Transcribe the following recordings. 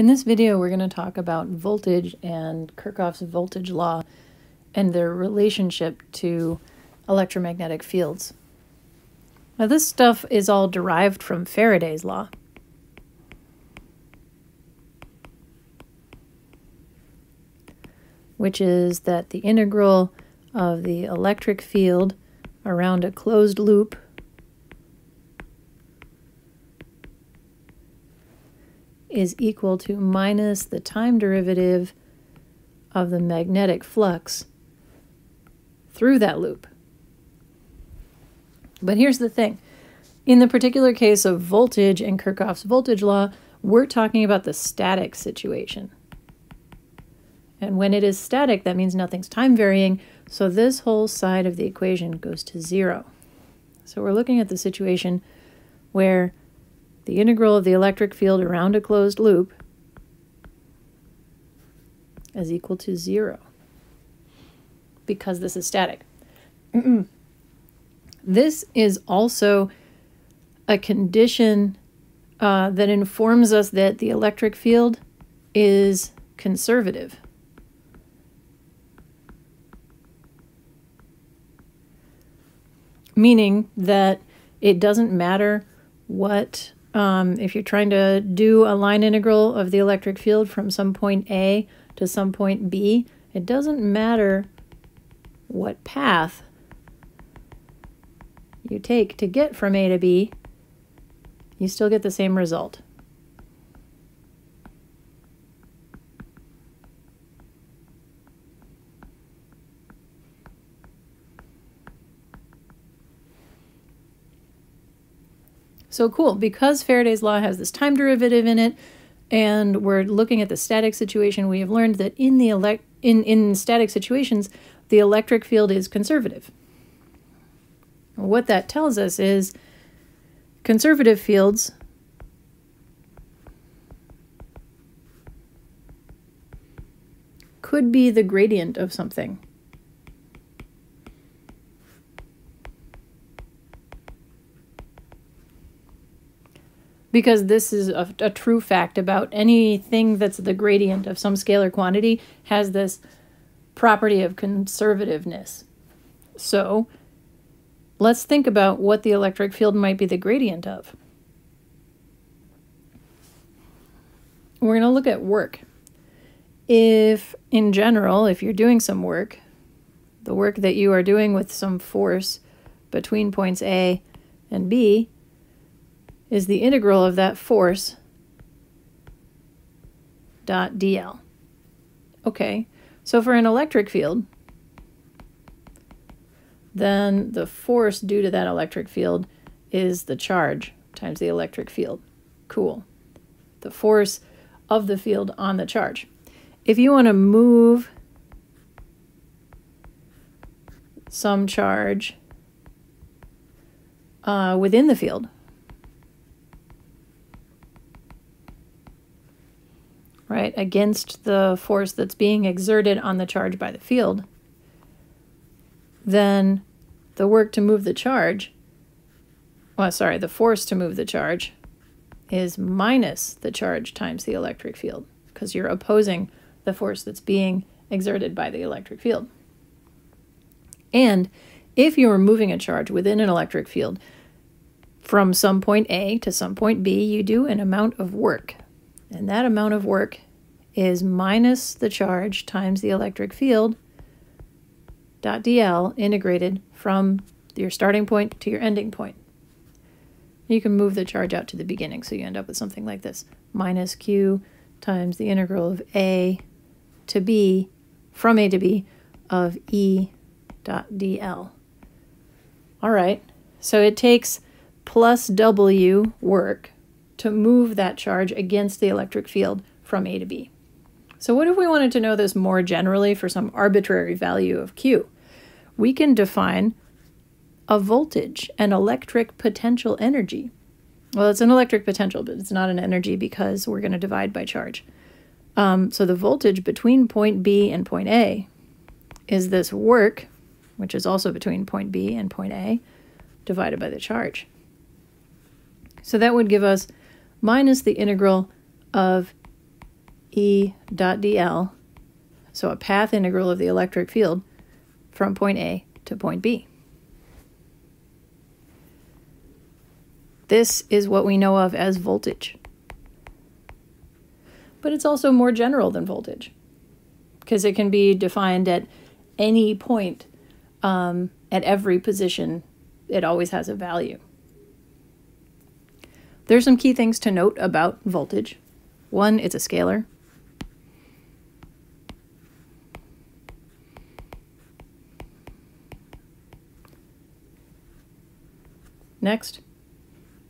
In this video, we're going to talk about voltage and Kirchhoff's voltage law and their relationship to electromagnetic fields. Now, this stuff is all derived from Faraday's law. Which is that the integral of the electric field around a closed loop is equal to minus the time derivative of the magnetic flux through that loop. But here's the thing. In the particular case of voltage and Kirchhoff's voltage law, we're talking about the static situation. And when it is static, that means nothing's time varying, so this whole side of the equation goes to zero. So we're looking at the situation where the integral of the electric field around a closed loop is equal to zero because this is static. this is also a condition uh, that informs us that the electric field is conservative. Meaning that it doesn't matter what um, if you're trying to do a line integral of the electric field from some point A to some point B, it doesn't matter what path you take to get from A to B, you still get the same result. So cool, because Faraday's law has this time derivative in it, and we're looking at the static situation, we have learned that in the elect in, in static situations, the electric field is conservative. What that tells us is conservative fields could be the gradient of something. Because this is a, a, true fact about anything that's the gradient of some scalar quantity has this property of conservativeness. So let's think about what the electric field might be the gradient of. We're going to look at work. If, in general, if you're doing some work, the work that you are doing with some force between points A and B, is the integral of that force dot dl. Okay, so for an electric field, then the force due to that electric field is the charge times the electric field. Cool. The force of the field on the charge. If you want to move some charge uh, within the field, right, against the force that's being exerted on the charge by the field, then the work to move the charge, well, sorry, the force to move the charge is minus the charge times the electric field because you're opposing the force that's being exerted by the electric field. And if you are moving a charge within an electric field from some point A to some point B, you do an amount of work. And that amount of work is minus the charge times the electric field dot dl integrated from your starting point to your ending point. You can move the charge out to the beginning, so you end up with something like this. Minus q times the integral of a to b, from a to b, of e dot dl. All right, so it takes plus w work to move that charge against the electric field from a to b. So what if we wanted to know this more generally for some arbitrary value of Q? We can define a voltage, an electric potential energy. Well, it's an electric potential, but it's not an energy because we're going to divide by charge. Um, so the voltage between point B and point A is this work, which is also between point B and point A, divided by the charge. So that would give us minus the integral of E dot dl, so a path integral of the electric field from point A to point B. This is what we know of as voltage. But it's also more general than voltage because it can be defined at any point um, at every position. It always has a value. There's some key things to note about voltage. One, it's a scalar. Next,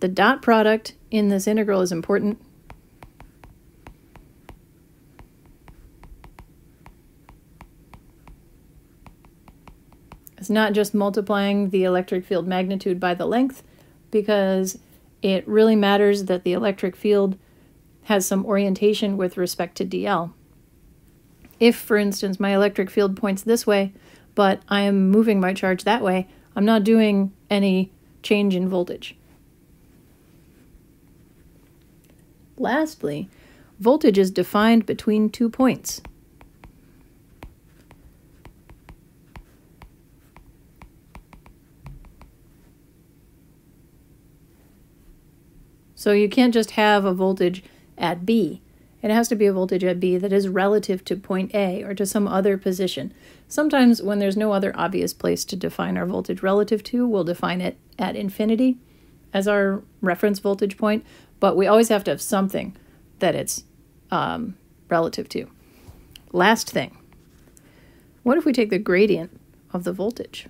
the dot product in this integral is important. It's not just multiplying the electric field magnitude by the length, because it really matters that the electric field has some orientation with respect to dl. If, for instance, my electric field points this way, but I am moving my charge that way, I'm not doing any change in voltage. Lastly, voltage is defined between two points. So you can't just have a voltage at B. It has to be a voltage at B that is relative to point A or to some other position. Sometimes when there's no other obvious place to define our voltage relative to, we'll define it at infinity as our reference voltage point, but we always have to have something that it's um, relative to. Last thing, what if we take the gradient of the voltage?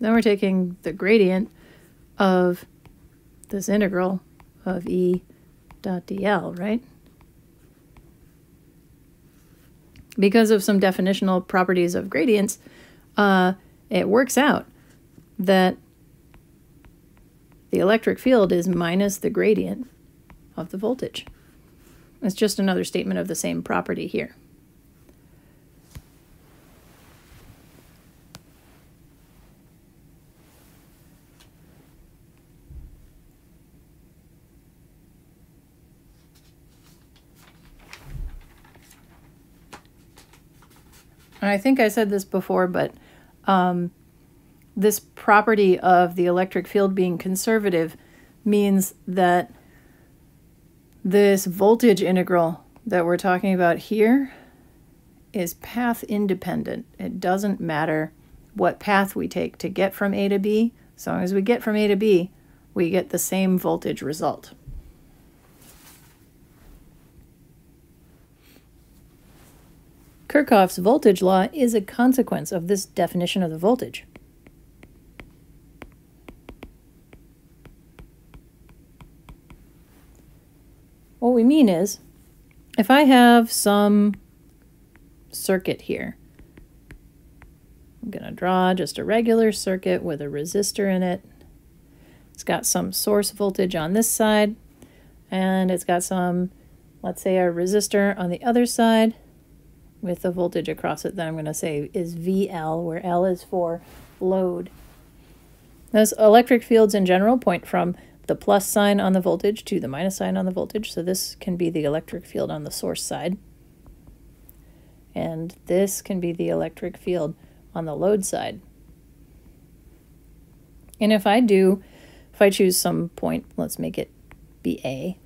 Then we're taking the gradient of this integral of E dot dl, right? Because of some definitional properties of gradients, uh, it works out that the electric field is minus the gradient of the voltage. It's just another statement of the same property here. And I think I said this before, but um, this property of the electric field being conservative means that this voltage integral that we're talking about here is path independent. It doesn't matter what path we take to get from A to B. As long as we get from A to B, we get the same voltage result. Kirchhoff's voltage law is a consequence of this definition of the voltage. What we mean is, if I have some circuit here, I'm going to draw just a regular circuit with a resistor in it. It's got some source voltage on this side, and it's got some, let's say, a resistor on the other side with the voltage across it that I'm going to say is VL, where L is for load. Those electric fields in general point from the plus sign on the voltage to the minus sign on the voltage. So this can be the electric field on the source side. And this can be the electric field on the load side. And if I do, if I choose some point, let's make it be A,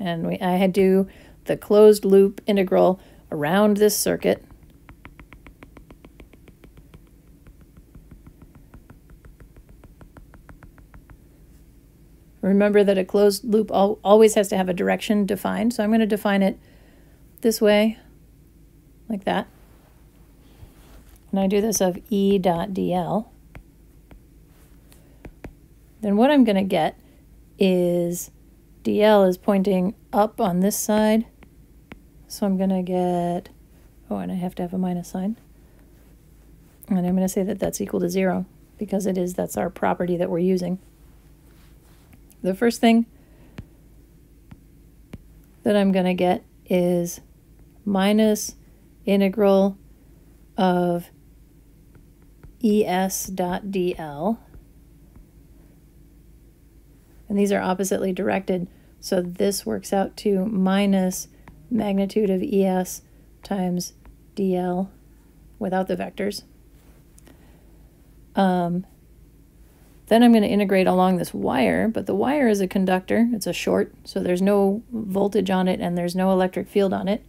and we, I had do the closed loop integral around this circuit. Remember that a closed loop al always has to have a direction defined, so I'm going to define it this way, like that. And I do this of E dot dl. Then what I'm going to get is dl is pointing up on this side so I'm going to get, oh, and I have to have a minus sign. And I'm going to say that that's equal to 0 because it is, that's our property that we're using. The first thing that I'm going to get is minus integral of es dot dl. And these are oppositely directed, so this works out to minus magnitude of ES times dl without the vectors. Um, then I'm going to integrate along this wire, but the wire is a conductor. It's a short, so there's no voltage on it and there's no electric field on it.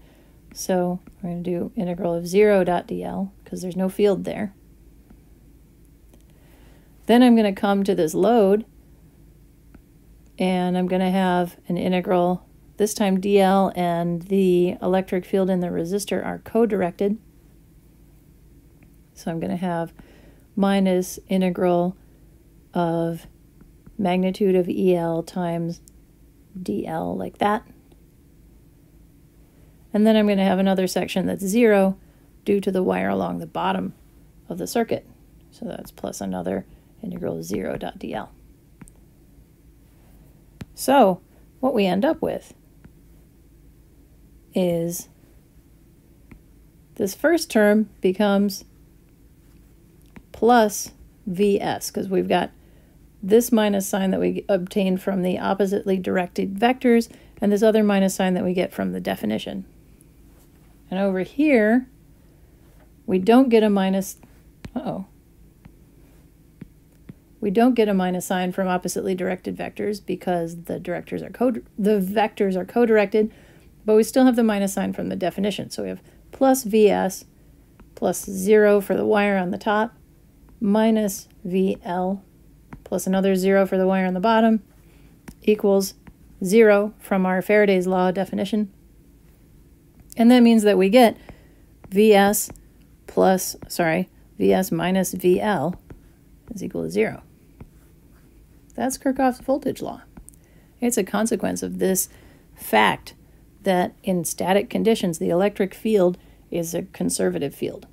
So we're going to do integral of 0 dot dl because there's no field there. Then I'm going to come to this load and I'm going to have an integral. This time dl and the electric field in the resistor are co-directed. So I'm going to have minus integral of magnitude of EL times DL like that. And then I'm going to have another section that's zero due to the wire along the bottom of the circuit. So that's plus another integral of 0 dot dl. So what we end up with is this first term becomes plus vs because we've got this minus sign that we obtained from the oppositely directed vectors and this other minus sign that we get from the definition. And over here, we don't get a minus, uh oh we don't get a minus sign from oppositely directed vectors because the directors are co the vectors are co-directed, but we still have the minus sign from the definition. So we have plus VS plus 0 for the wire on the top minus VL plus another 0 for the wire on the bottom equals 0 from our Faraday's law definition. And that means that we get VS plus, sorry, VS minus VL is equal to 0. That's Kirchhoff's voltage law. It's a consequence of this fact that in static conditions, the electric field is a conservative field.